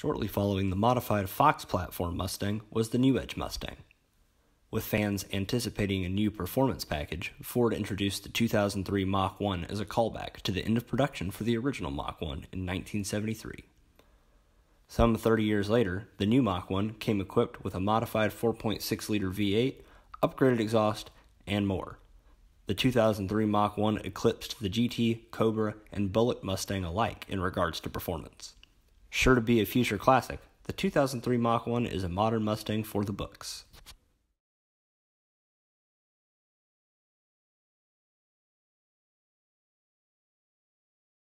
Shortly following the modified Fox platform Mustang was the New Edge Mustang. With fans anticipating a new performance package, Ford introduced the 2003 Mach 1 as a callback to the end of production for the original Mach 1 in 1973. Some 30 years later, the new Mach 1 came equipped with a modified 4.6 liter V8, upgraded exhaust, and more. The 2003 Mach 1 eclipsed the GT, Cobra, and Bullitt Mustang alike in regards to performance. Sure to be a future classic, the 2003 Mach 1 is a modern Mustang for the books.